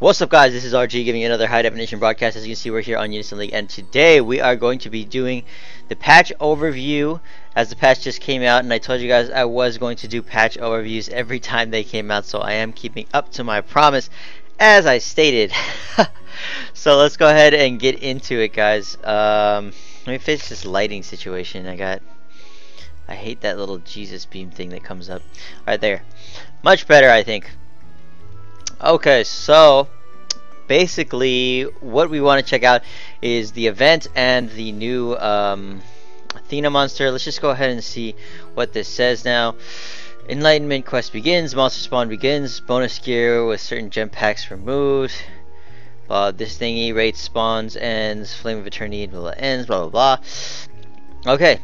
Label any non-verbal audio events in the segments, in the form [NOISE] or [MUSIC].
What's up guys, this is RG giving you another high definition broadcast. As you can see we're here on Unison League and today we are going to be doing the patch overview as the patch just came out and I told you guys I was going to do patch overviews every time they came out so I am keeping up to my promise as I stated. [LAUGHS] so let's go ahead and get into it guys. Um, let me fix this lighting situation I got. I hate that little Jesus beam thing that comes up right there. Much better I think. Okay, so basically what we want to check out is the event and the new um, Athena monster. Let's just go ahead and see what this says now. Enlightenment quest begins, monster spawn begins, bonus gear with certain gem packs removed. Uh, this thingy rates spawns ends, flame of eternity ends, blah blah blah. Okay,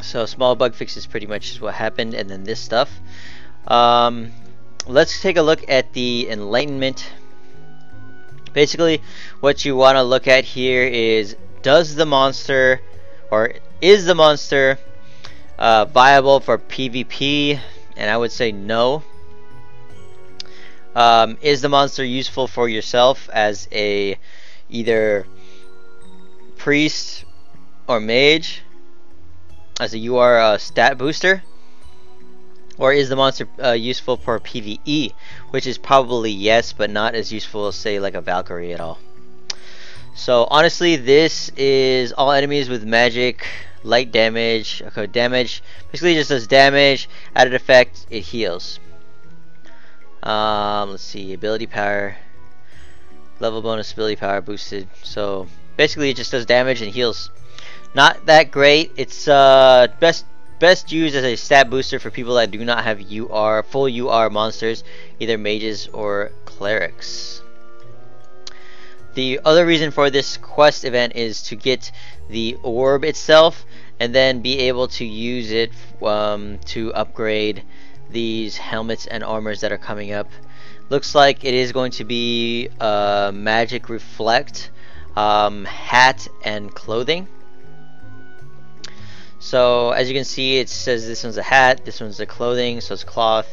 so small bug fixes pretty much is what happened, and then this stuff. Um, let's take a look at the enlightenment. Basically what you want to look at here is does the monster or is the monster uh, viable for PvP and I would say no. Um, is the monster useful for yourself as a either priest or mage? As a UR uh, stat booster or is the monster uh, useful for PvE? Which is probably yes, but not as useful as say like a Valkyrie at all. So honestly, this is all enemies with magic, light damage, okay, damage. Basically just does damage, added effect, it heals. Um, let's see, ability power, level bonus ability power boosted. So basically it just does damage and heals. Not that great. It's uh best best used as a stat booster for people that do not have UR, full UR monsters, either mages or clerics. The other reason for this quest event is to get the orb itself and then be able to use it um, to upgrade these helmets and armors that are coming up. Looks like it is going to be uh, magic reflect, um, hat, and clothing. So as you can see it says this one's a hat, this one's a clothing, so it's cloth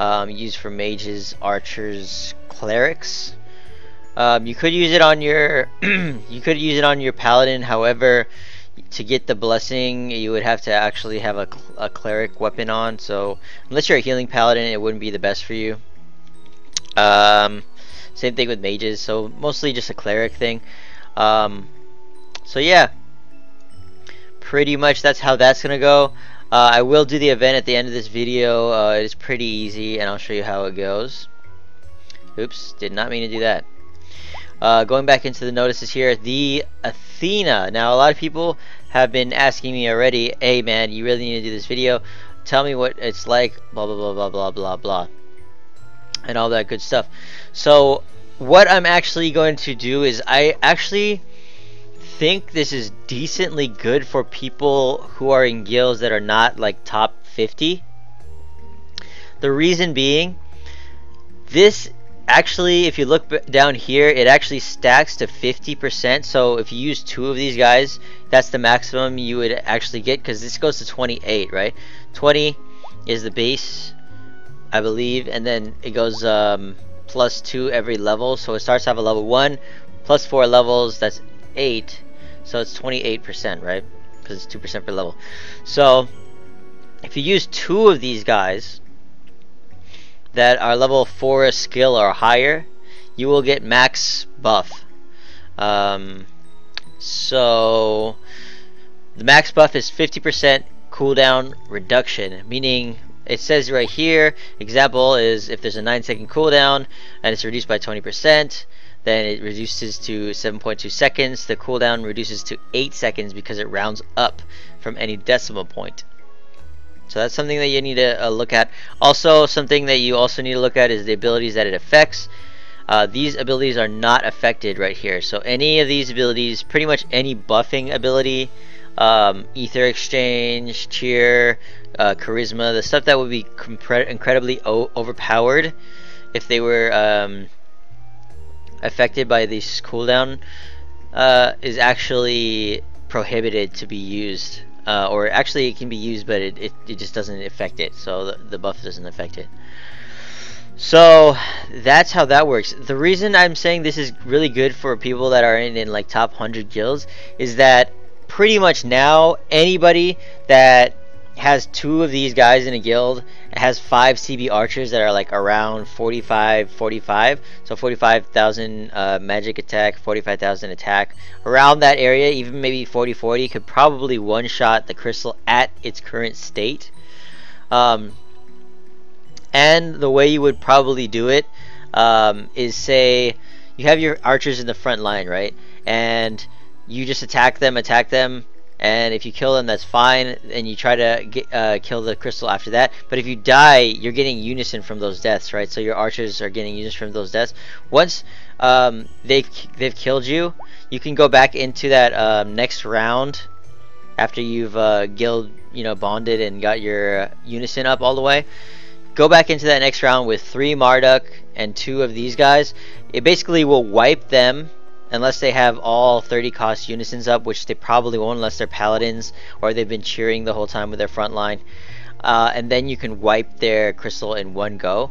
um, used for mages, archers, clerics. Um, you could use it on your [CLEARS THROAT] you could use it on your paladin however to get the blessing you would have to actually have a, a cleric weapon on. So unless you're a healing paladin it wouldn't be the best for you. Um, same thing with mages so mostly just a cleric thing. Um, so yeah pretty much that's how that's gonna go. Uh, I will do the event at the end of this video. Uh, it is pretty easy and I'll show you how it goes. Oops did not mean to do that. Uh, going back into the notices here the Athena. Now a lot of people have been asking me already hey man you really need to do this video. Tell me what it's like blah blah blah blah blah blah blah and all that good stuff. So what I'm actually going to do is I actually think this is decently good for people who are in guilds that are not like top 50. The reason being, this actually, if you look down here, it actually stacks to 50%. So if you use two of these guys, that's the maximum you would actually get because this goes to 28, right? 20 is the base, I believe, and then it goes um, plus two every level. So it starts have a level one, plus four levels, that's eight so it's 28%, right? Because it's 2% per level. So, if you use two of these guys that are level 4 skill or higher, you will get max buff. Um, so, the max buff is 50% cooldown reduction, meaning it says right here, example is if there's a 9 second cooldown and it's reduced by 20%, then it reduces to 7.2 seconds. The cooldown reduces to 8 seconds because it rounds up from any decimal point. So that's something that you need to uh, look at. Also, something that you also need to look at is the abilities that it affects. Uh, these abilities are not affected right here. So any of these abilities, pretty much any buffing ability, um, Ether Exchange, Cheer, uh, Charisma, the stuff that would be incredibly overpowered if they were um, affected by this cooldown uh, is actually prohibited to be used. Uh, or actually it can be used but it, it, it, just doesn't affect it so the, the buff doesn't affect it So that's how that works. The reason I'm saying this is really good for people that are in, in like top 100 guilds is that pretty much now anybody that has two of these guys in a guild It has five CB archers that are like around 45 45 so 45,000 uh, magic attack 45,000 attack. Around that area even maybe 40 40 could probably one shot the crystal at its current state. Um, and the way you would probably do it um, is say you have your archers in the front line right? And you just attack them attack them and if you kill them that's fine. And you try to get, uh, kill the crystal after that. But if you die you're getting unison from those deaths right? So your archers are getting unison from those deaths. Once um, they've they've killed you you can go back into that um, next round after you've uh, guild you know bonded and got your uh, unison up all the way. Go back into that next round with three Marduk and two of these guys. It basically will wipe them unless they have all 30 cost unisons up, which they probably won't unless they're paladins or they've been cheering the whole time with their front line. Uh, and then you can wipe their crystal in one go.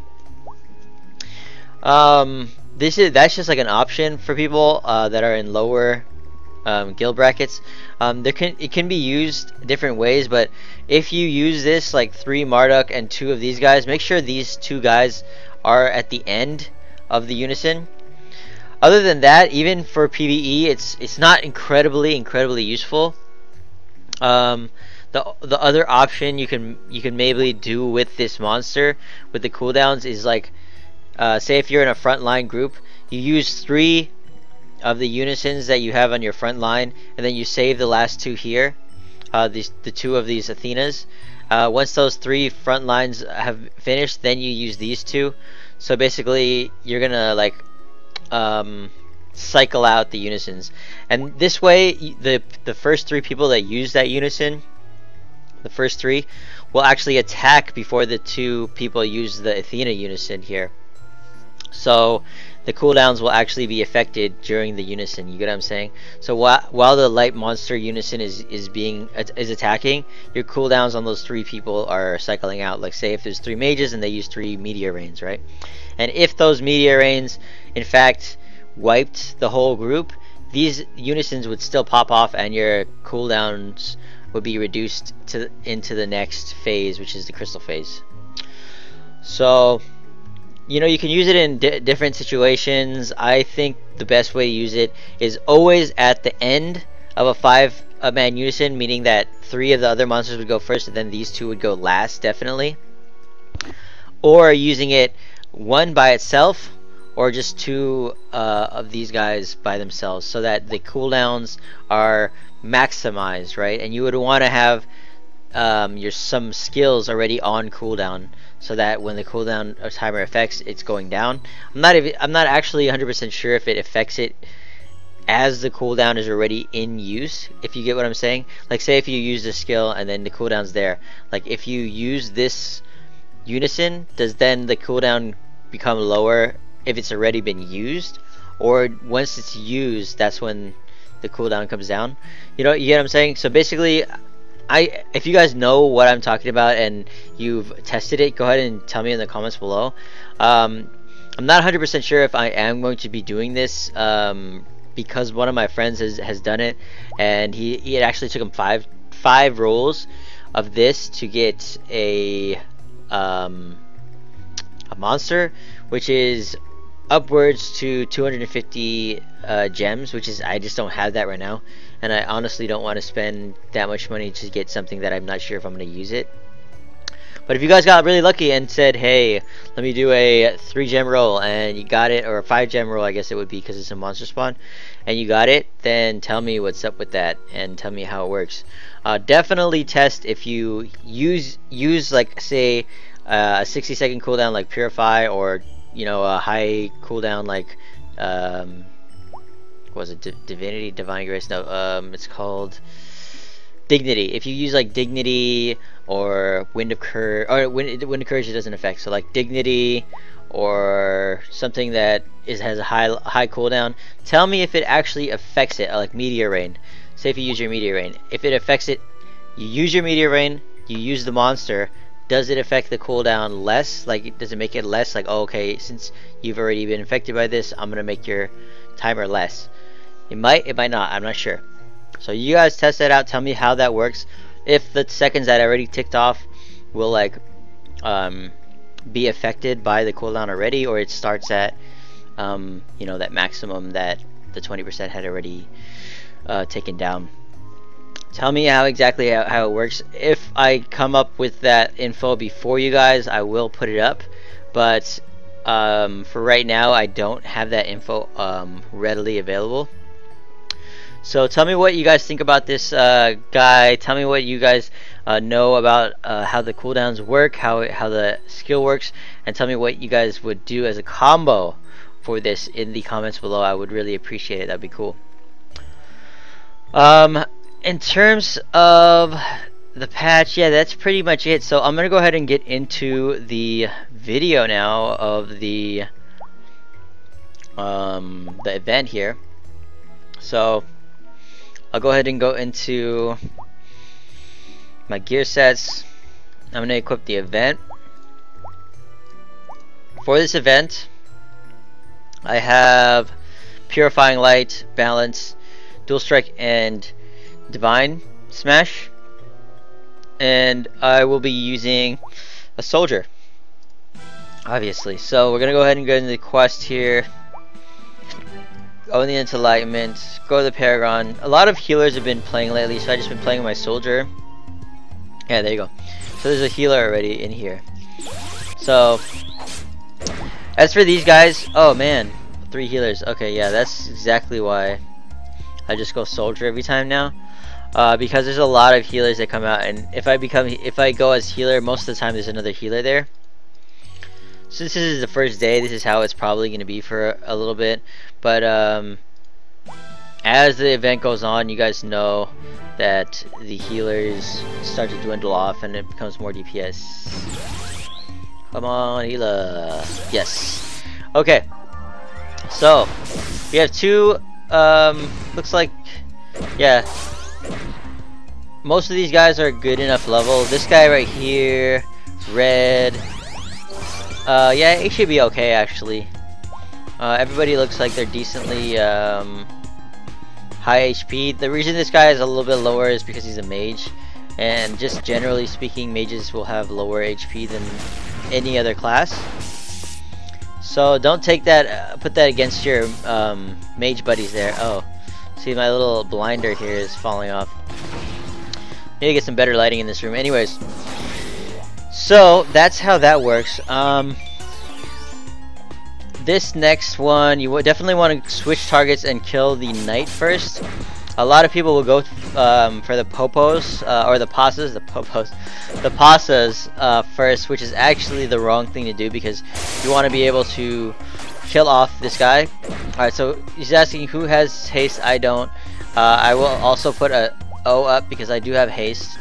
Um, this is that's just like an option for people uh, that are in lower um, guild brackets. Um, there can it can be used different ways, but if you use this like three Marduk and two of these guys, make sure these two guys are at the end of the unison other than that, even for PVE, it's it's not incredibly incredibly useful. Um, the the other option you can you can maybe do with this monster with the cooldowns is like, uh, say if you're in a frontline group, you use three of the unisons that you have on your front line, and then you save the last two here, uh, these the two of these Athenas. Uh, once those three front lines have finished, then you use these two. So basically, you're gonna like um, cycle out the unisons, and this way the the first three people that use that unison, the first three, will actually attack before the two people use the Athena unison here. So the cooldowns will actually be affected during the unison. You get what I'm saying? So while while the light monster unison is is being is attacking, your cooldowns on those three people are cycling out. Like say if there's three mages and they use three meteor rains, right? And if those meteor rains in fact wiped the whole group, these unisons would still pop off and your cooldowns would be reduced to into the next phase, which is the crystal phase. So, you know, you can use it in different situations. I think the best way to use it is always at the end of a five a man unison, meaning that three of the other monsters would go first and then these two would go last, definitely. Or using it one by itself or just two uh, of these guys by themselves so that the cooldowns are maximized, right? And you would want to have um, your some skills already on cooldown so that when the cooldown timer affects, it's going down. I'm not even, I'm not actually 100% sure if it affects it as the cooldown is already in use if you get what I'm saying like say if you use the skill and then the cooldown's there like if you use this unison does then the cooldown become lower if it's already been used or once it's used that's when the cooldown comes down. You know you get what I'm saying? So basically I if you guys know what I'm talking about and you've tested it go ahead and tell me in the comments below. Um, I'm not 100% sure if I am going to be doing this um, because one of my friends has, has done it and he, he actually took him five five rolls of this to get a um, a monster which is upwards to 250 uh, gems, which is I just don't have that right now, and I honestly don't want to spend that much money to get something that I'm not sure if I'm going to use it. But if you guys got really lucky and said, hey, let me do a 3 gem roll, and you got it, or a 5 gem roll, I guess it would be because it's a monster spawn, and you got it, then tell me what's up with that, and tell me how it works. Uh, definitely test if you use, use like, say, uh, a 60 second cooldown like Purify, or you know a high cooldown like um, was it D Divinity, Divine Grace? No, um, it's called Dignity. If you use like Dignity or Wind of Courage, or Wind, Wind of Courage, it doesn't affect. So like Dignity or something that is has a high high cooldown. Tell me if it actually affects it, like Meteor Rain. Say if you use your Meteor Rain, if it affects it, you use your Meteor Rain, you use the monster, does it affect the cooldown less? Like, does it make it less? Like, oh, okay, since you've already been infected by this, I'm gonna make your timer less. It might, it might not. I'm not sure. So you guys test that out. Tell me how that works. If the seconds that I already ticked off will like um, be affected by the cooldown already, or it starts at um, you know that maximum that the 20% had already uh, taken down. Tell me how exactly how, how, it works. If I come up with that info before you guys, I will put it up. But um, for right now, I don't have that info um, readily available. So tell me what you guys think about this uh, guy. Tell me what you guys uh, know about uh, how the cooldowns work, how how the skill works, and tell me what you guys would do as a combo for this in the comments below. I would really appreciate it. That'd be cool. Um, in terms of the patch, yeah, that's pretty much it. So I'm gonna go ahead and get into the video now of the um, the event here. So I'll go ahead and go into my gear sets. I'm gonna equip the event. For this event, I have Purifying Light, Balance, Dual Strike, and Divine Smash. And I will be using a Soldier. Obviously. So we're going to go ahead and go into the quest here. Go in the Enlightenment. Go to the Paragon. A lot of healers have been playing lately, so I've just been playing my Soldier. Yeah, there you go. So there's a healer already in here. So, as for these guys, oh man, three healers. Okay, yeah, that's exactly why I just go soldier every time now. Uh, because there's a lot of healers that come out, and if I become, if I go as healer, most of the time there's another healer there. So this is the first day. This is how it's probably going to be for a, a little bit. But um, as the event goes on, you guys know that the healers start to dwindle off, and it becomes more DPS. Come on, Hila. Yes. Okay. So, we have two, um, looks like, yeah. Most of these guys are good enough level. This guy right here, red. Uh, yeah, it should be okay, actually. Uh, everybody looks like they're decently, um, high HP. The reason this guy is a little bit lower is because he's a mage. And just generally speaking, mages will have lower HP than any other class. So don't take that, uh, put that against your um, mage buddies there. Oh, see my little blinder here is falling off. Need to get some better lighting in this room. Anyways, so that's how that works. Um, this next one, you definitely want to switch targets and kill the knight first a lot of people will go um, for the popos uh, or the pasas, the popos, the pasas uh, first, which is actually the wrong thing to do because you want to be able to kill off this guy. Alright, so he's asking who has haste. I don't. Uh, I will also put a O up because I do have haste.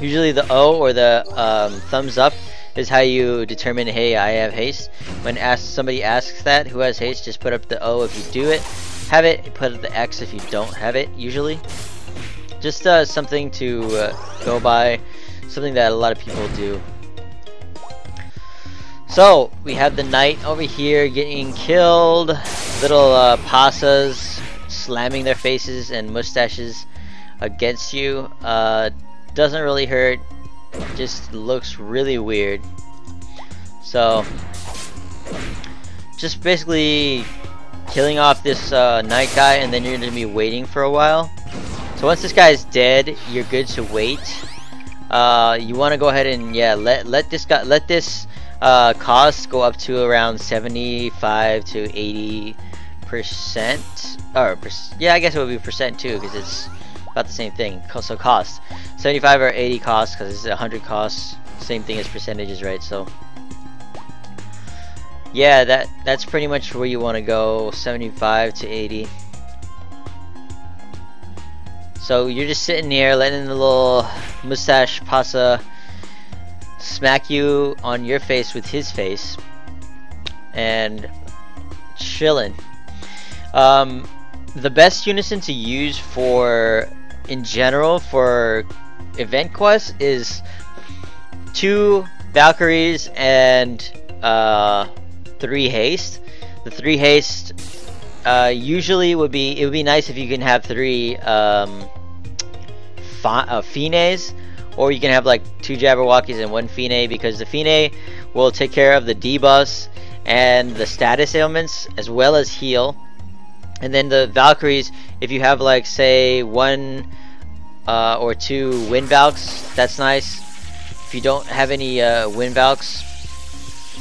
Usually the O or the um, thumbs up is how you determine, hey, I have haste. When ask, somebody asks that, who has haste, just put up the O if you do it have it, put up the X if you don't have it, usually. Just uh, something to uh, go by, something that a lot of people do. So, we have the knight over here getting killed, little uh, pasas slamming their faces and mustaches against you. Uh, doesn't really hurt, just looks really weird. So, just basically killing off this uh, knight guy and then you're going to be waiting for a while. So once this guy is dead, you're good to wait. Uh, you want to go ahead and yeah, let let this guy let this uh, cost go up to around 75 to 80 percent. Or yeah, I guess it would be percent too because it's about the same thing. So cost 75 or 80 cost because it's 100 costs. Same thing as percentages, right? So yeah, that that's pretty much where you want to go, 75 to 80. So you're just sitting here letting the little mustache pasa smack you on your face with his face and chilling. Um, the best unison to use for in general for event quests is two Valkyries and uh, three haste. The three haste uh, usually would be it would be nice if you can have three um, uh, Fines, or you can have like two Jabberwockies and one Fine because the Fine will take care of the debuffs and the status ailments as well as heal. And then the Valkyries, if you have like say one uh, or two Wind Valks, that's nice. If you don't have any uh, Wind Valks,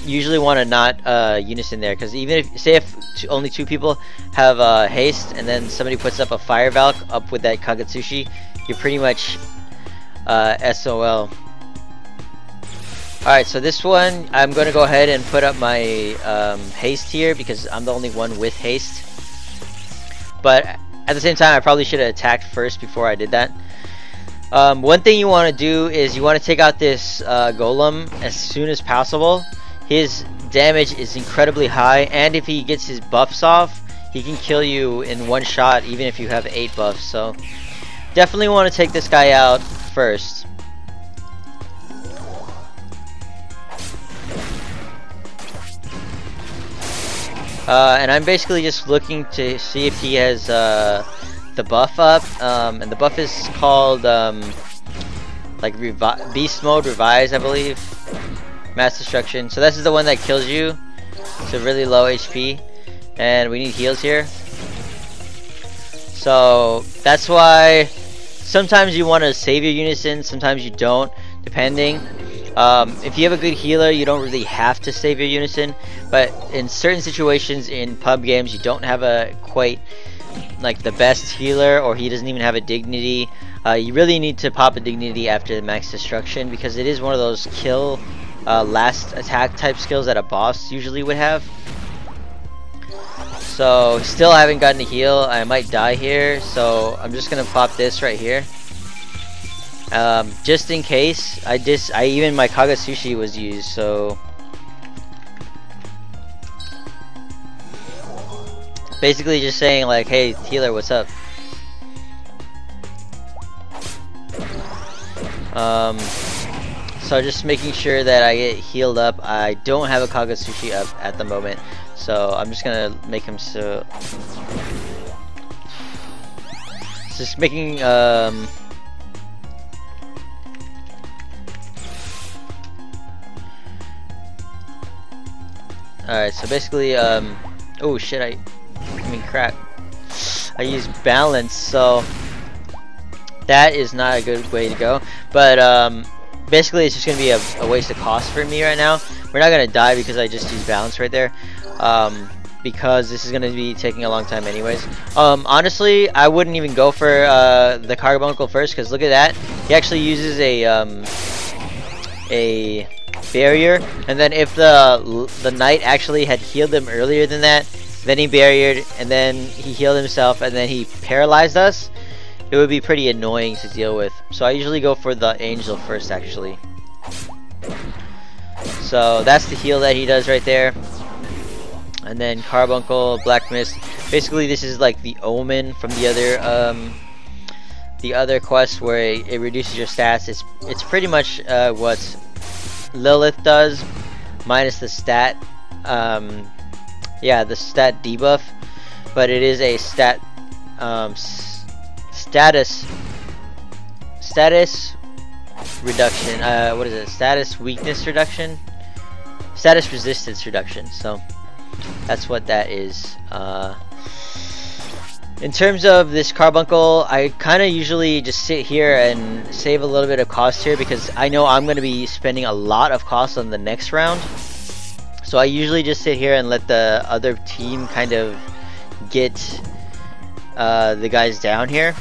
usually want to not uh, unison there because even if say if only two people have uh, haste and then somebody puts up a fire valk up with that Kagutsuchi, you're pretty much uh, SOL. Alright, so this one, I'm going to go ahead and put up my um, haste here because I'm the only one with haste. But at the same time, I probably should have attacked first before I did that. Um, one thing you want to do is you want to take out this uh, golem as soon as possible. His damage is incredibly high and if he gets his buffs off he can kill you in one shot even if you have 8 buffs. So definitely want to take this guy out first uh, and I'm basically just looking to see if he has uh, the buff up um, and the buff is called um, like beast mode revise I believe Mass Destruction. So this is the one that kills you. It's a really low HP. And we need heals here. So that's why sometimes you want to save your unison, sometimes you don't, depending. Um, if you have a good healer, you don't really have to save your unison, but in certain situations in pub games, you don't have a quite like the best healer, or he doesn't even have a dignity. Uh, you really need to pop a dignity after the max destruction because it is one of those kill uh, last attack type skills that a boss usually would have. So, still haven't gotten a heal. I might die here, so I'm just gonna pop this right here. Um, just in case, I just, I even my Kagutsuchi was used, so basically just saying like, hey healer, what's up? Um, so just making sure that I get healed up. I don't have a Kagutsuchi up at the moment, so I'm just gonna make him so. Just making um. Alright, so basically, um, oh shit, I mean crap, I use balance, so that is not a good way to go, but um, basically it's just gonna be a, a, waste of cost for me right now. We're not gonna die because I just used balance right there. Um, because this is gonna be taking a long time anyways. Um, honestly, I wouldn't even go for uh, the Carbuncle first because look at that. He actually uses a um, a barrier, and then if the the knight actually had healed him earlier than that, then he barriered, and then he healed himself, and then he paralyzed us it would be pretty annoying to deal with. So I usually go for the angel first actually. So that's the heal that he does right there. And then Carbuncle, Black Mist. Basically this is like the omen from the other um, the other quest where it, it, reduces your stats. It's it's pretty much uh, what Lilith does, minus the stat. Um, yeah, the stat debuff, but it is a stat um, status status reduction uh, what is it status weakness reduction? Status resistance reduction so that's what that is uh, in terms of this carbuncle I kind of usually just sit here and save a little bit of cost here because I know I'm going to be spending a lot of cost on the next round so I usually just sit here and let the other team kind of get uh, the guys down here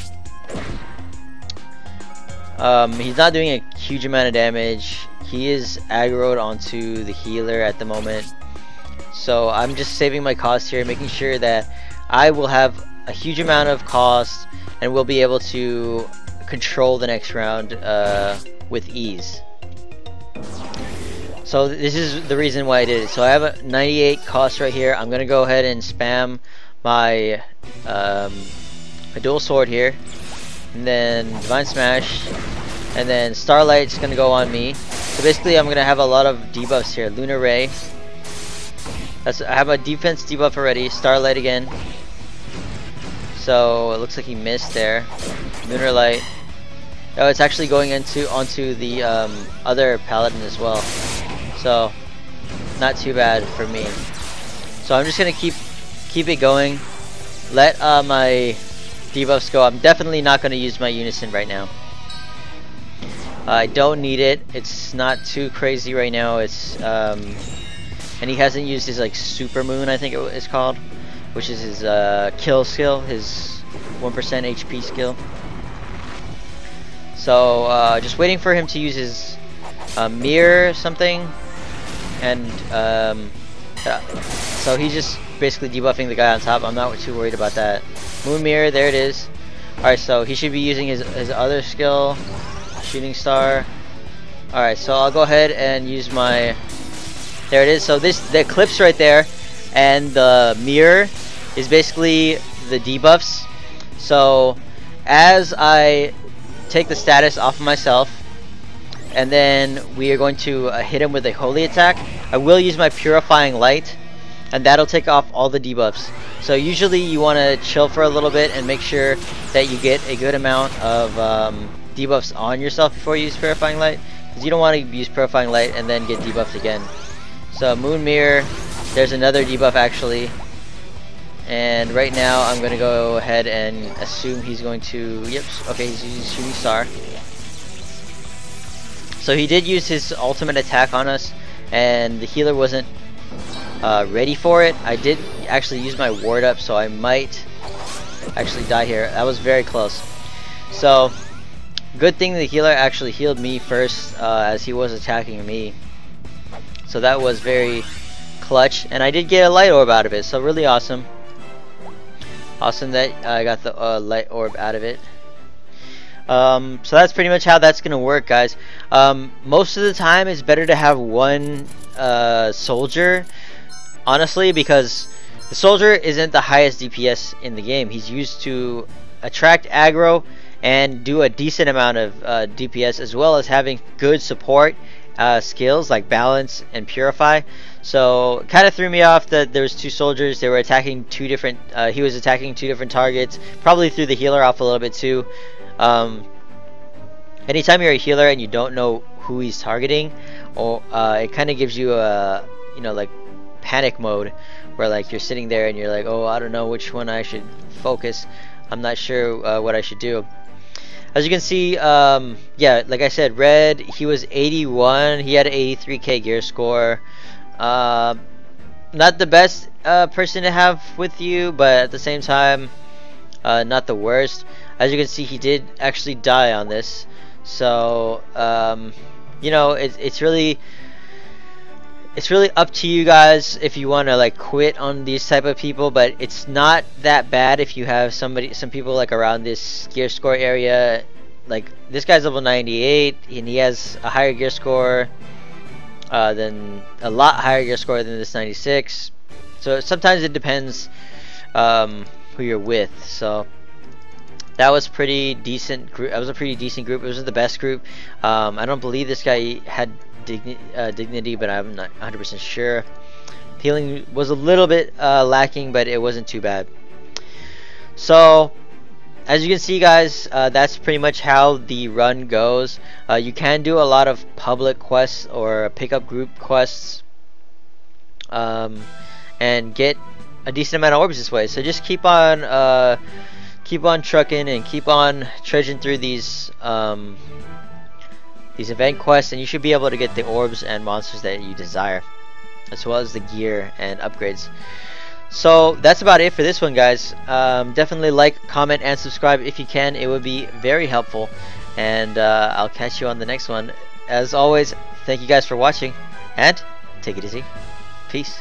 um, he's not doing a huge amount of damage. He is aggroed onto the healer at the moment. So I'm just saving my cost here, making sure that I will have a huge amount of cost and will be able to control the next round uh, with ease. So this is the reason why I did it. So I have a 98 cost right here. I'm gonna go ahead and spam my um, a dual sword here and then Divine Smash, And then Starlight's gonna go on me. So basically I'm gonna have a lot of debuffs here. Lunar Ray. That's I have a defense debuff already. Starlight again. So it looks like he missed there. Lunar Light. Oh, it's actually going into onto the um, other paladin as well. So not too bad for me. So I'm just gonna keep keep it going. Let uh, my debuffs go. I'm definitely not gonna use my unison right now. I don't need it. It's not too crazy right now. It's um, and he hasn't used his like super moon. I think it is called, which is his uh, kill skill, his one percent HP skill. So uh, just waiting for him to use his uh, mirror something, and um, so he's just basically debuffing the guy on top. I'm not too worried about that. Moon mirror, there it is. All right, so he should be using his his other skill. Shooting star. Alright, so I'll go ahead and use my... There it is. So this, the eclipse right there and the mirror is basically the debuffs. So as I take the status off of myself and then we are going to uh, hit him with a holy attack, I will use my purifying light and that'll take off all the debuffs. So usually you want to chill for a little bit and make sure that you get a good amount of um, debuffs on yourself before you use Purifying Light. Because you don't want to use Purifying Light and then get debuffed again. So Moon Mirror, there's another debuff actually. And right now I'm going to go ahead and assume he's going to... Yep, okay, he's using Shooting Star. So he did use his ultimate attack on us. And the healer wasn't uh, ready for it. I did actually use my ward up, so I might actually die here. That was very close. So, Good thing the healer actually healed me first uh, as he was attacking me. So that was very clutch. And I did get a light orb out of it. So really awesome. Awesome that I got the uh, light orb out of it. Um, so that's pretty much how that's going to work, guys. Um, most of the time, it's better to have one uh, soldier, honestly, because the soldier isn't the highest DPS in the game. He's used to attract aggro, and do a decent amount of uh, DPS as well as having good support uh, skills like balance and purify. So kind of threw me off that there was two soldiers. They were attacking two different. Uh, he was attacking two different targets. Probably threw the healer off a little bit too. Um, anytime you're a healer and you don't know who he's targeting, or uh, it kind of gives you a you know like panic mode where like you're sitting there and you're like, oh, I don't know which one I should focus. I'm not sure uh, what I should do. As you can see, um, yeah, like I said, Red, he was 81. He had an 83k gear score. Uh, not the best uh, person to have with you, but at the same time, uh, not the worst. As you can see, he did actually die on this. So, um, you know, it, it's really it's really up to you guys if you want to like quit on these type of people but it's not that bad if you have somebody some people like around this gear score area. Like this guy's level 98 and he has a higher gear score uh, than a lot higher gear score than this 96 so sometimes it depends um, who you're with so that was pretty decent group that was a pretty decent group it wasn't the best group um, I don't believe this guy had digni uh, dignity, but I'm not 100% sure. Healing was a little bit uh, lacking, but it wasn't too bad. So, as you can see, guys, uh, that's pretty much how the run goes. Uh, you can do a lot of public quests or pickup group quests, um, and get a decent amount of orbs this way. So just keep on, uh, keep on trucking and keep on trudging through these um, these event quests and you should be able to get the orbs and monsters that you desire as well as the gear and upgrades. So that's about it for this one guys. Um, definitely like comment and subscribe if you can. It would be very helpful. And uh, I'll catch you on the next one. As always thank you guys for watching and take it easy. Peace